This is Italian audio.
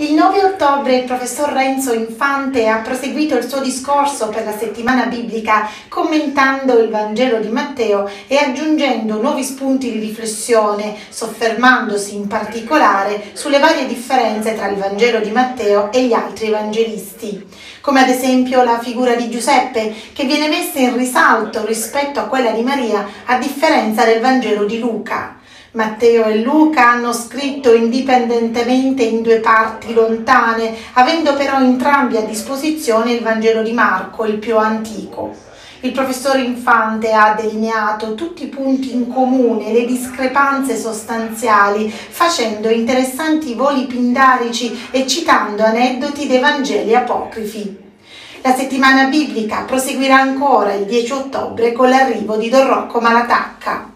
Il 9 ottobre il professor Renzo Infante ha proseguito il suo discorso per la settimana biblica commentando il Vangelo di Matteo e aggiungendo nuovi spunti di riflessione, soffermandosi in particolare sulle varie differenze tra il Vangelo di Matteo e gli altri evangelisti, come ad esempio la figura di Giuseppe che viene messa in risalto rispetto a quella di Maria a differenza del Vangelo di Luca. Matteo e Luca hanno scritto indipendentemente in due parti lontane, avendo però entrambi a disposizione il Vangelo di Marco, il più antico. Il professor Infante ha delineato tutti i punti in comune, le discrepanze sostanziali, facendo interessanti voli pindarici e citando aneddoti dei Vangeli apocrifi. La settimana biblica proseguirà ancora il 10 ottobre con l'arrivo di Don Rocco Malatacca.